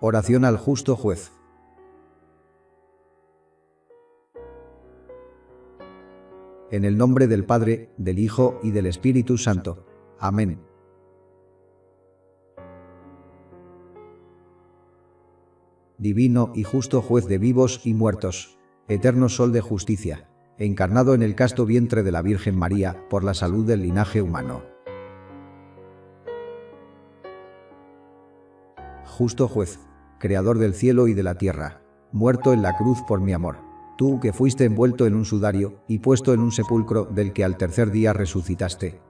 Oración al justo juez. En el nombre del Padre, del Hijo y del Espíritu Santo. Amén. Divino y justo juez de vivos y muertos, eterno sol de justicia, encarnado en el casto vientre de la Virgen María por la salud del linaje humano. Justo juez, creador del cielo y de la tierra, muerto en la cruz por mi amor tú que fuiste envuelto en un sudario y puesto en un sepulcro del que al tercer día resucitaste.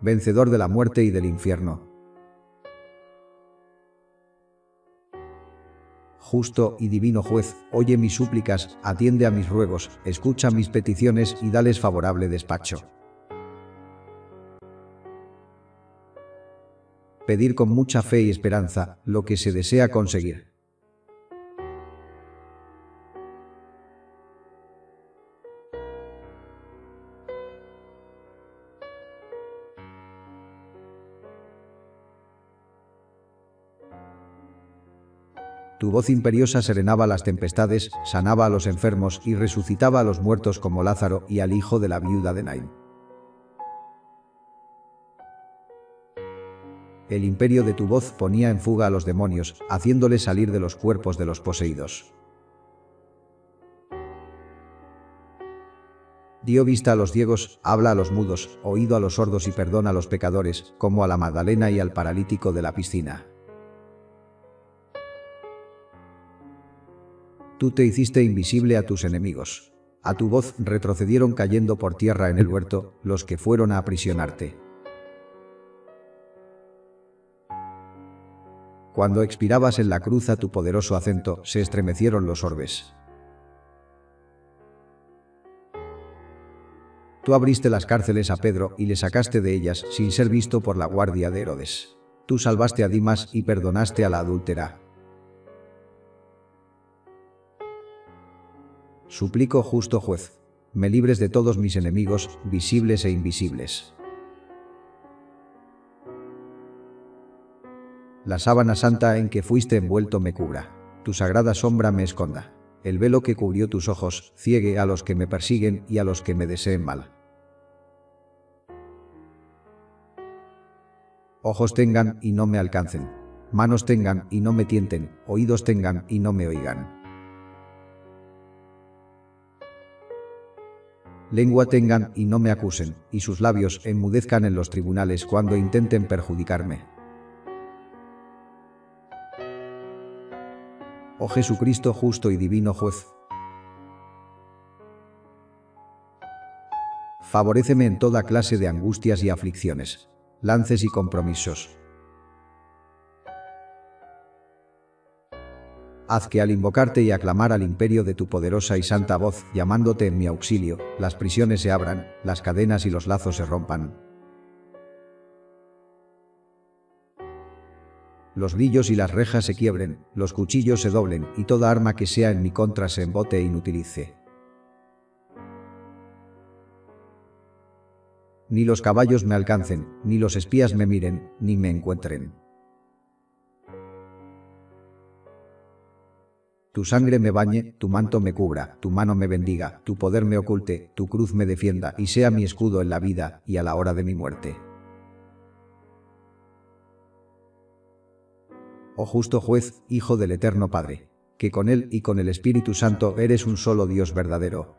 Vencedor de la muerte y del infierno. Justo y divino juez, oye mis súplicas, atiende a mis ruegos, escucha mis peticiones y dales favorable despacho. Pedir con mucha fe y esperanza lo que se desea conseguir. Tu voz imperiosa serenaba las tempestades, sanaba a los enfermos y resucitaba a los muertos como Lázaro y al hijo de la viuda de Nain. El imperio de tu voz ponía en fuga a los demonios, haciéndoles salir de los cuerpos de los poseídos. Dio vista a los ciegos, habla a los mudos, oído a los sordos y perdona a los pecadores, como a la Magdalena y al paralítico de la piscina. Tú te hiciste invisible a tus enemigos. A tu voz retrocedieron cayendo por tierra en el huerto los que fueron a aprisionarte. Cuando expirabas en la cruz a tu poderoso acento, se estremecieron los orbes. Tú abriste las cárceles a Pedro y le sacaste de ellas sin ser visto por la guardia de Herodes. Tú salvaste a Dimas y perdonaste a la adúltera. Suplico justo juez, me libres de todos mis enemigos, visibles e invisibles. La sábana santa en que fuiste envuelto me cubra, tu sagrada sombra me esconda, el velo que cubrió tus ojos ciegue a los que me persiguen y a los que me deseen mal. Ojos tengan y no me alcancen, manos tengan y no me tienten, oídos tengan y no me oigan. lengua tengan y no me acusen, y sus labios enmudezcan en los tribunales cuando intenten perjudicarme. Oh Jesucristo justo y divino juez, favoréceme en toda clase de angustias y aflicciones, lances y compromisos, Haz que al invocarte y aclamar al imperio de tu poderosa y santa voz, llamándote en mi auxilio, las prisiones se abran, las cadenas y los lazos se rompan. Los grillos y las rejas se quiebren, los cuchillos se doblen y toda arma que sea en mi contra se embote e inutilice. Ni los caballos me alcancen, ni los espías me miren, ni me encuentren. Tu sangre me bañe, tu manto me cubra, tu mano me bendiga, tu poder me oculte, tu cruz me defienda y sea mi escudo en la vida y a la hora de mi muerte. Oh justo juez, Hijo del Eterno Padre, que con Él y con el Espíritu Santo eres un solo Dios verdadero,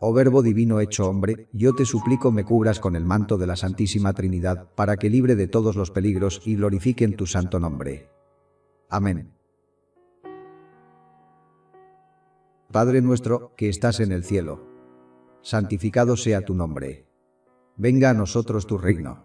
Oh Verbo Divino hecho hombre, yo te suplico me cubras con el manto de la Santísima Trinidad, para que libre de todos los peligros y glorifiquen tu santo nombre. Amén. Padre nuestro, que estás en el cielo, santificado sea tu nombre. Venga a nosotros tu reino.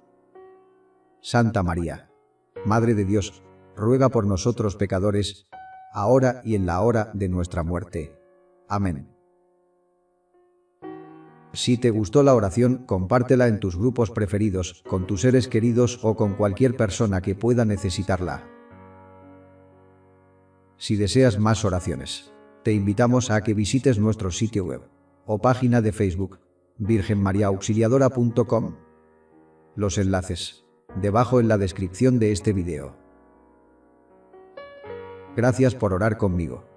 Santa María, Madre de Dios, ruega por nosotros pecadores, ahora y en la hora de nuestra muerte. Amén. Si te gustó la oración, compártela en tus grupos preferidos, con tus seres queridos o con cualquier persona que pueda necesitarla. Si deseas más oraciones, te invitamos a que visites nuestro sitio web o página de Facebook virgenmariaauxiliadora.com. Los enlaces, debajo en la descripción de este video. Gracias por orar conmigo.